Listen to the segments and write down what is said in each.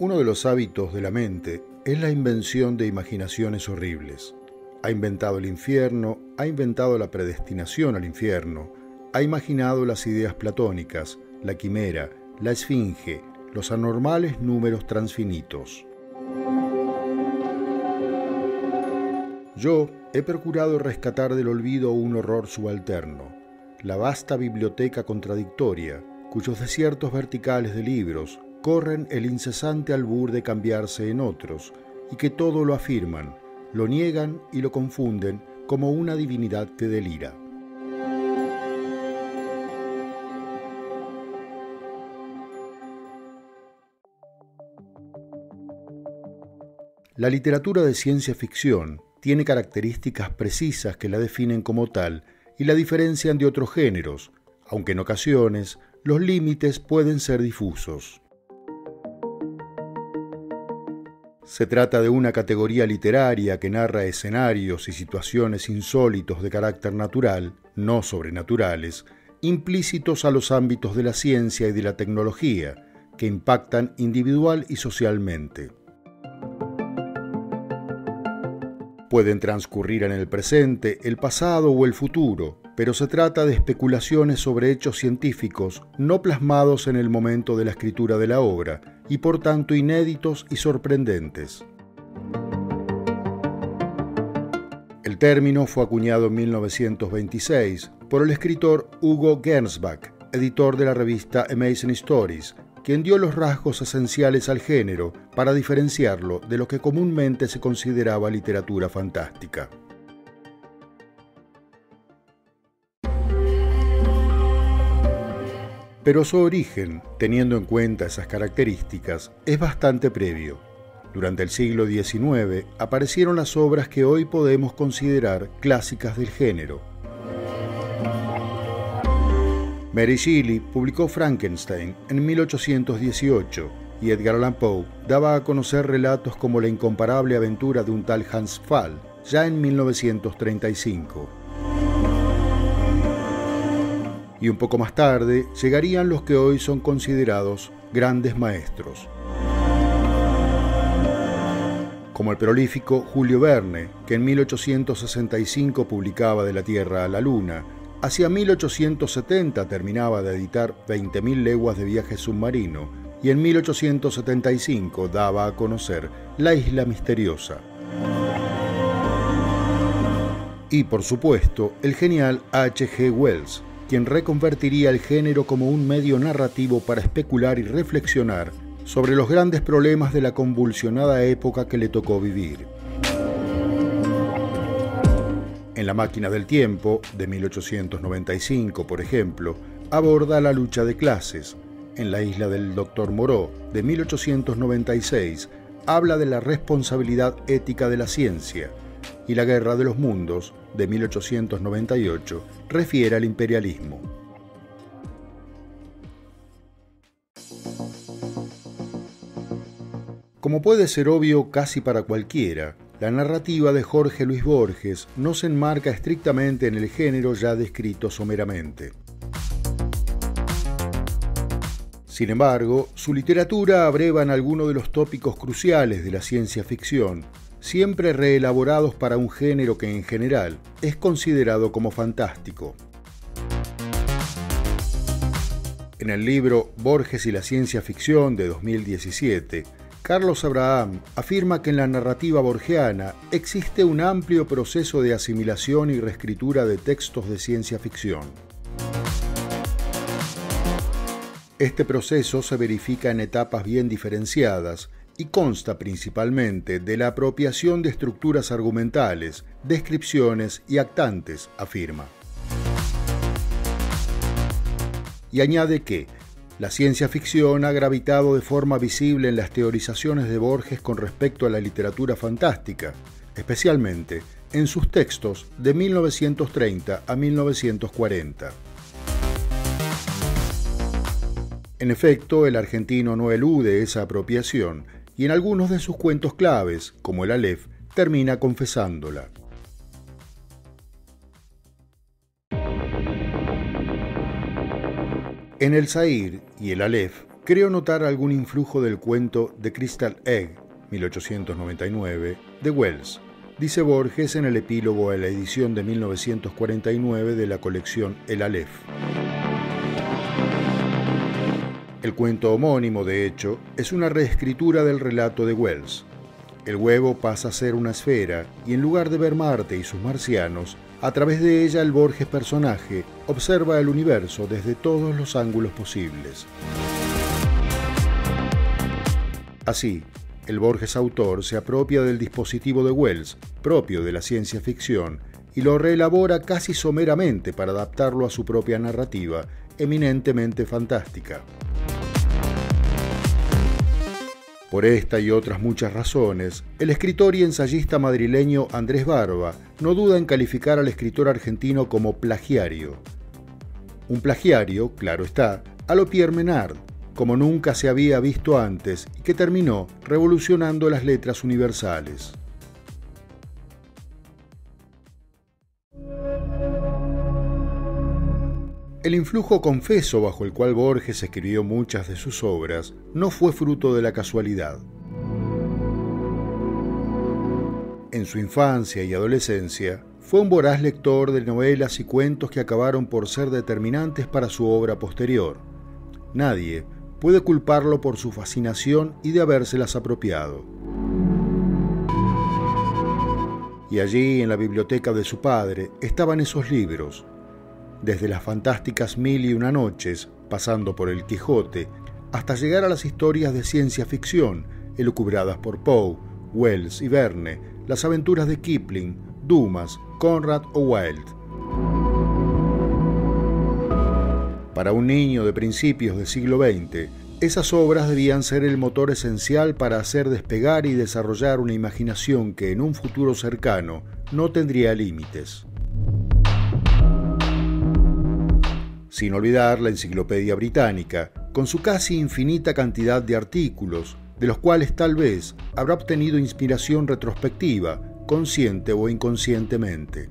Uno de los hábitos de la mente es la invención de imaginaciones horribles. Ha inventado el infierno, ha inventado la predestinación al infierno, ha imaginado las ideas platónicas, la quimera, la esfinge, los anormales números transfinitos. Yo he procurado rescatar del olvido un horror subalterno, la vasta biblioteca contradictoria, cuyos desiertos verticales de libros corren el incesante albur de cambiarse en otros, y que todo lo afirman, lo niegan y lo confunden como una divinidad que delira. La literatura de ciencia ficción tiene características precisas que la definen como tal y la diferencian de otros géneros, aunque en ocasiones los límites pueden ser difusos. Se trata de una categoría literaria que narra escenarios y situaciones insólitos de carácter natural, no sobrenaturales, implícitos a los ámbitos de la ciencia y de la tecnología, que impactan individual y socialmente. Pueden transcurrir en el presente, el pasado o el futuro, pero se trata de especulaciones sobre hechos científicos no plasmados en el momento de la escritura de la obra y por tanto inéditos y sorprendentes. El término fue acuñado en 1926 por el escritor Hugo Gernsback, editor de la revista Amazing Stories, quien dio los rasgos esenciales al género para diferenciarlo de lo que comúnmente se consideraba literatura fantástica. Pero su origen, teniendo en cuenta esas características, es bastante previo. Durante el siglo XIX aparecieron las obras que hoy podemos considerar clásicas del género, Mary Shelley publicó Frankenstein en 1818 y Edgar Allan Poe daba a conocer relatos como La incomparable aventura de un tal Hans Pfaall ya en 1935. Y un poco más tarde llegarían los que hoy son considerados grandes maestros. Como el prolífico Julio Verne, que en 1865 publicaba De la Tierra a la Luna, Hacia 1870 terminaba de editar 20.000 leguas de viaje submarino y en 1875 daba a conocer La Isla Misteriosa. Y por supuesto, el genial H.G. Wells, quien reconvertiría el género como un medio narrativo para especular y reflexionar sobre los grandes problemas de la convulsionada época que le tocó vivir. En La máquina del tiempo, de 1895, por ejemplo, aborda la lucha de clases. En La isla del Doctor Moreau, de 1896, habla de la responsabilidad ética de la ciencia. Y La guerra de los mundos, de 1898, refiere al imperialismo. Como puede ser obvio casi para cualquiera, la narrativa de Jorge Luis Borges no se enmarca estrictamente en el género ya descrito someramente. Sin embargo, su literatura abreva en algunos de los tópicos cruciales de la ciencia ficción, siempre reelaborados para un género que en general es considerado como fantástico. En el libro Borges y la ciencia ficción de 2017, Carlos Abraham afirma que en la narrativa borgiana existe un amplio proceso de asimilación y reescritura de textos de ciencia ficción. Este proceso se verifica en etapas bien diferenciadas y consta principalmente de la apropiación de estructuras argumentales, descripciones y actantes, afirma. Y añade que, la ciencia ficción ha gravitado de forma visible en las teorizaciones de Borges con respecto a la literatura fantástica, especialmente en sus textos de 1930 a 1940. En efecto, el argentino no elude esa apropiación y en algunos de sus cuentos claves, como el Aleph, termina confesándola. En el Zair y el Aleph, creo notar algún influjo del cuento The Crystal Egg, 1899, de Wells, dice Borges en el epílogo a la edición de 1949 de la colección El Aleph. El cuento homónimo, de hecho, es una reescritura del relato de Wells. El huevo pasa a ser una esfera y en lugar de ver Marte y sus marcianos, a través de ella el Borges personaje observa el universo desde todos los ángulos posibles. Así, el Borges autor se apropia del dispositivo de Wells, propio de la ciencia ficción, y lo reelabora casi someramente para adaptarlo a su propia narrativa, eminentemente fantástica. Por esta y otras muchas razones, el escritor y ensayista madrileño Andrés Barba no duda en calificar al escritor argentino como plagiario. Un plagiario, claro está, a lo Pierre Menard, como nunca se había visto antes y que terminó revolucionando las letras universales. El influjo confeso bajo el cual Borges escribió muchas de sus obras no fue fruto de la casualidad. En su infancia y adolescencia, fue un voraz lector de novelas y cuentos que acabaron por ser determinantes para su obra posterior. Nadie, puede culparlo por su fascinación y de habérselas apropiado. Y allí, en la biblioteca de su padre, estaban esos libros, desde las fantásticas Mil y una noches, pasando por el Quijote, hasta llegar a las historias de ciencia ficción, elucubradas por Poe, Wells y Verne, las aventuras de Kipling, Dumas, Conrad o Wilde. Para un niño de principios del siglo XX, esas obras debían ser el motor esencial para hacer despegar y desarrollar una imaginación que en un futuro cercano no tendría límites. Sin olvidar la Enciclopedia Británica, con su casi infinita cantidad de artículos, de los cuales tal vez habrá obtenido inspiración retrospectiva, consciente o inconscientemente.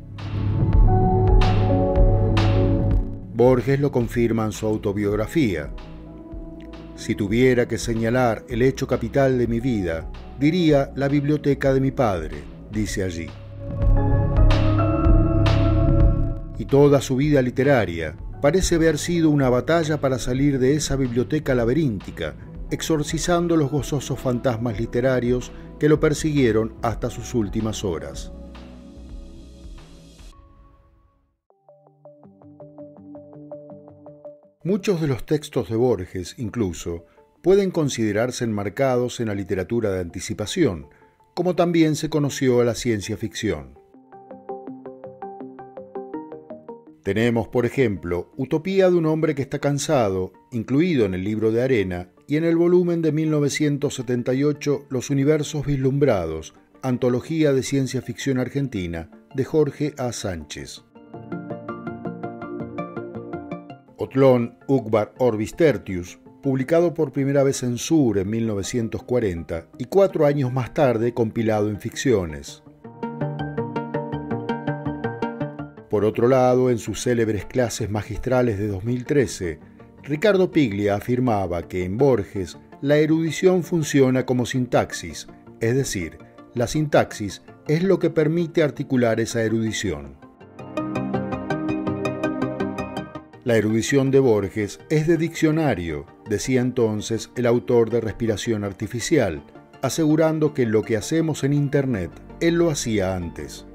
Borges lo confirma en su autobiografía. Si tuviera que señalar el hecho capital de mi vida, diría la biblioteca de mi padre, dice allí. Y toda su vida literaria parece haber sido una batalla para salir de esa biblioteca laberíntica, exorcizando los gozosos fantasmas literarios que lo persiguieron hasta sus últimas horas. Muchos de los textos de Borges, incluso, pueden considerarse enmarcados en la literatura de anticipación, como también se conoció a la ciencia ficción. Tenemos, por ejemplo, Utopía de un hombre que está cansado, incluido en el libro de Arena, y en el volumen de 1978 Los Universos Vislumbrados, Antología de Ciencia Ficción Argentina, de Jorge A. Sánchez. Otlón Ugbar Orbis Tertius, publicado por primera vez en Sur en 1940 y cuatro años más tarde compilado en ficciones. Por otro lado, en sus célebres clases magistrales de 2013, Ricardo Piglia afirmaba que en Borges la erudición funciona como sintaxis, es decir, la sintaxis es lo que permite articular esa erudición. La erudición de Borges es de diccionario, decía entonces el autor de Respiración Artificial, asegurando que lo que hacemos en Internet, él lo hacía antes.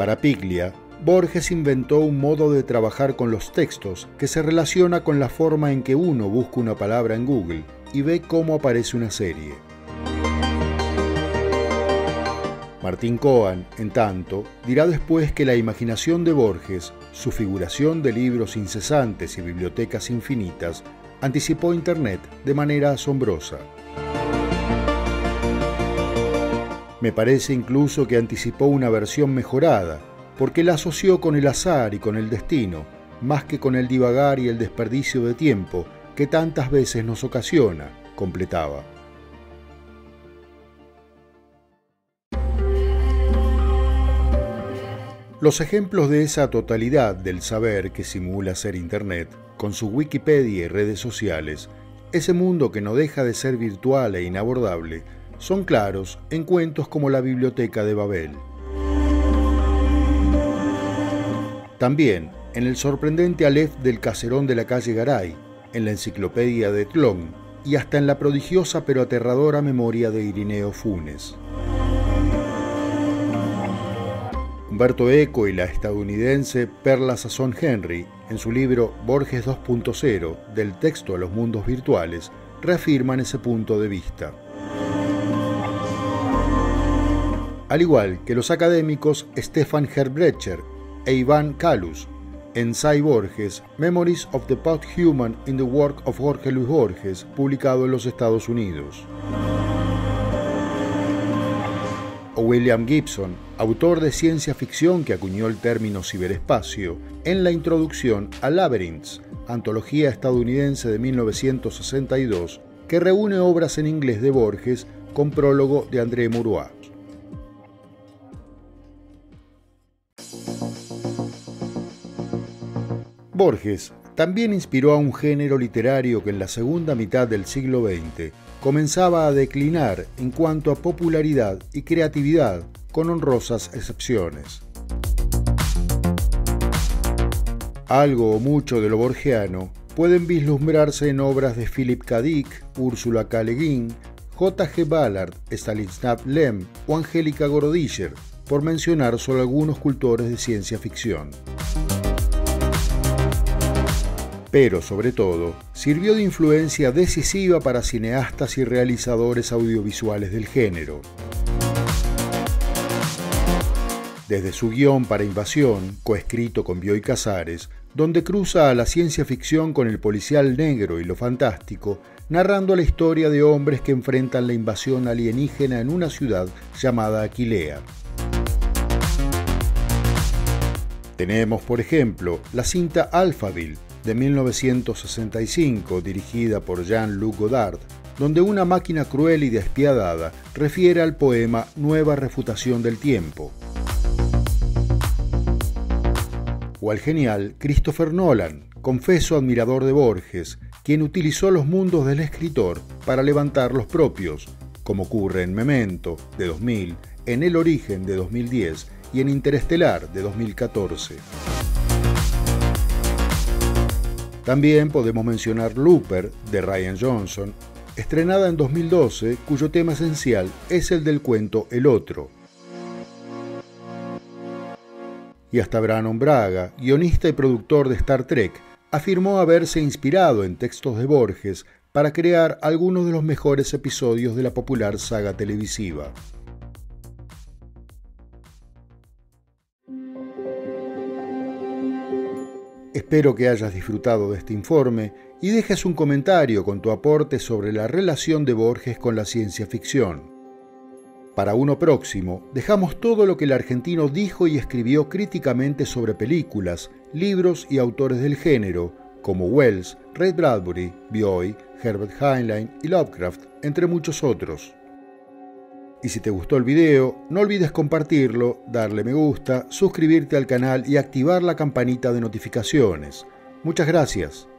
Para Piglia, Borges inventó un modo de trabajar con los textos que se relaciona con la forma en que uno busca una palabra en Google y ve cómo aparece una serie. Martín Cohen, en tanto, dirá después que la imaginación de Borges, su figuración de libros incesantes y bibliotecas infinitas, anticipó Internet de manera asombrosa. Me parece incluso que anticipó una versión mejorada, porque la asoció con el azar y con el destino, más que con el divagar y el desperdicio de tiempo que tantas veces nos ocasiona, completaba. Los ejemplos de esa totalidad del saber que simula ser Internet con su Wikipedia y redes sociales, ese mundo que no deja de ser virtual e inabordable, son claros en cuentos como La Biblioteca de Babel. También en el sorprendente Aleph del caserón de la calle Garay, en la enciclopedia de Tlón y hasta en la prodigiosa pero aterradora memoria de Irineo Funes. Humberto Eco y la estadounidense Perla Sasson Henry, en su libro Borges 2.0, del texto a los mundos virtuales, reafirman ese punto de vista. Al igual que los académicos Stefan Herbrecher e Iván Kalus, en Sai Borges, Memories of the Post-Human in the Work of Jorge Luis Borges, publicado en los Estados Unidos. O William Gibson, autor de ciencia ficción que acuñó el término ciberespacio, en la introducción a Labyrinths, antología estadounidense de 1962, que reúne obras en inglés de Borges con prólogo de André Maurois. Borges también inspiró a un género literario que en la segunda mitad del siglo XX comenzaba a declinar en cuanto a popularidad y creatividad, con honrosas excepciones. Algo o mucho de lo borgiano pueden vislumbrarse en obras de Philip K. Dick, Úrsula K. Le Guin, J. G. Ballard, Stanislav Lem o Angélica Gorodischer, por mencionar solo algunos cultores de ciencia ficción pero sobre todo sirvió de influencia decisiva para cineastas y realizadores audiovisuales del género. Desde su guion para Invasión, coescrito con Bioy Casares, donde cruza a la ciencia ficción con el policial negro y lo fantástico, narrando la historia de hombres que enfrentan la invasión alienígena en una ciudad llamada Aquilea. Tenemos, por ejemplo, la cinta Alphaville, de 1965, dirigida por Jean-Luc Godard, donde una máquina cruel y despiadada refiere al poema Nueva Refutación del Tiempo. O al genial Christopher Nolan, confeso admirador de Borges, quien utilizó los mundos del escritor para levantar los propios, como ocurre en Memento, de 2000, en El Origen, de 2010, y en Interestelar, de 2014. También podemos mencionar Looper de Ryan Johnson, estrenada en 2012, cuyo tema esencial es el del cuento El Otro. Y hasta Brannon Braga, guionista y productor de Star Trek, afirmó haberse inspirado en textos de Borges para crear algunos de los mejores episodios de la popular saga televisiva. Espero que hayas disfrutado de este informe y dejes un comentario con tu aporte sobre la relación de Borges con la ciencia ficción. Para uno próximo, dejamos todo lo que el argentino dijo y escribió críticamente sobre películas, libros y autores del género, como Wells, Ray Bradbury, Bioy, Herbert Heinlein y Lovecraft, entre muchos otros. Y si te gustó el video, no olvides compartirlo, darle me gusta, suscribirte al canal y activar la campanita de notificaciones. Muchas gracias.